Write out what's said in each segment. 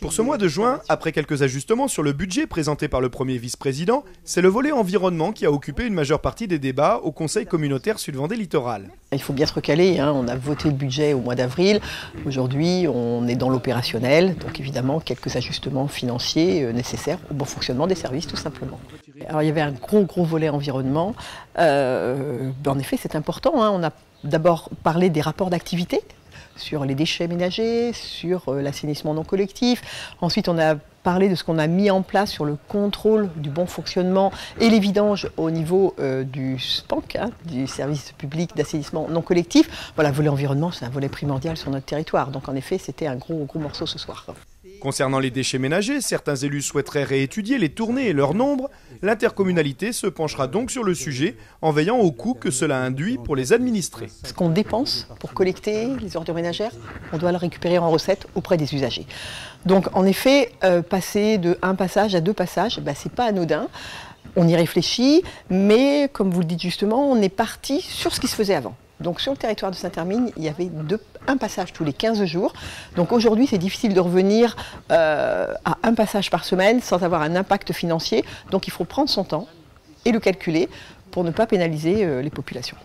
Pour ce mois de juin, après quelques ajustements sur le budget présenté par le premier vice-président, c'est le volet environnement qui a occupé une majeure partie des débats au Conseil communautaire Sud-Vendée Littoral. Il faut bien se recaler, hein. on a voté le budget au mois d'avril, aujourd'hui on est dans l'opérationnel, donc évidemment quelques ajustements financiers euh, nécessaires au bon fonctionnement des services tout simplement. Alors il y avait un gros gros volet environnement, euh, ben, en effet c'est important, hein. on a d'abord parlé des rapports d'activité sur les déchets ménagers, sur euh, l'assainissement non collectif. Ensuite, on a parlé de ce qu'on a mis en place sur le contrôle du bon fonctionnement et les vidanges au niveau euh, du SPANC, hein, du service public d'assainissement non collectif. Voilà, volet environnement, c'est un volet primordial sur notre territoire. Donc en effet, c'était un gros, gros morceau ce soir. Concernant les déchets ménagers, certains élus souhaiteraient réétudier les tournées et leur nombre. L'intercommunalité se penchera donc sur le sujet en veillant au coût que cela induit pour les administrés. Ce qu'on dépense pour collecter les ordures ménagères, on doit le récupérer en recettes auprès des usagers. Donc en effet, euh, passer de un passage à deux passages, bah, c'est pas anodin. On y réfléchit, mais comme vous le dites justement, on est parti sur ce qui se faisait avant. Donc sur le territoire de Saint-Hermine, il y avait un passage tous les 15 jours. Donc aujourd'hui, c'est difficile de revenir euh, à un passage par semaine sans avoir un impact financier. Donc il faut prendre son temps et le calculer pour ne pas pénaliser euh, les populations.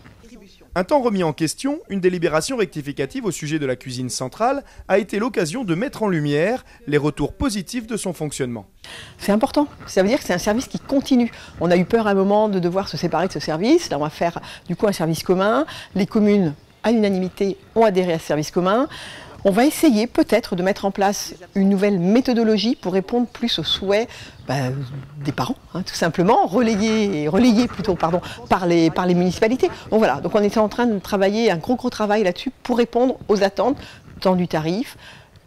Un temps remis en question, une délibération rectificative au sujet de la cuisine centrale a été l'occasion de mettre en lumière les retours positifs de son fonctionnement. C'est important, ça veut dire que c'est un service qui continue. On a eu peur à un moment de devoir se séparer de ce service, là on va faire du coup un service commun. Les communes, à l'unanimité, ont adhéré à ce service commun. On va essayer peut-être de mettre en place une nouvelle méthodologie pour répondre plus aux souhaits bah, des parents, hein, tout simplement, relayés, relayés plutôt par, les, municipalités. Donc voilà, donc on était en train de travailler un gros gros travail là-dessus pour répondre aux attentes tant du tarif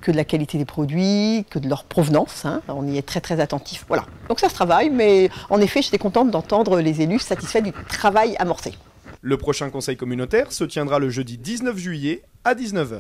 que de la qualité des produits, que de leur provenance. Hein. On y est très très attentif. Voilà. Donc ça se travaille, mais en effet, j'étais contente d'entendre les élus satisfaits du travail amorcé. Le prochain conseil communautaire se tiendra le jeudi 19 juillet à 19h.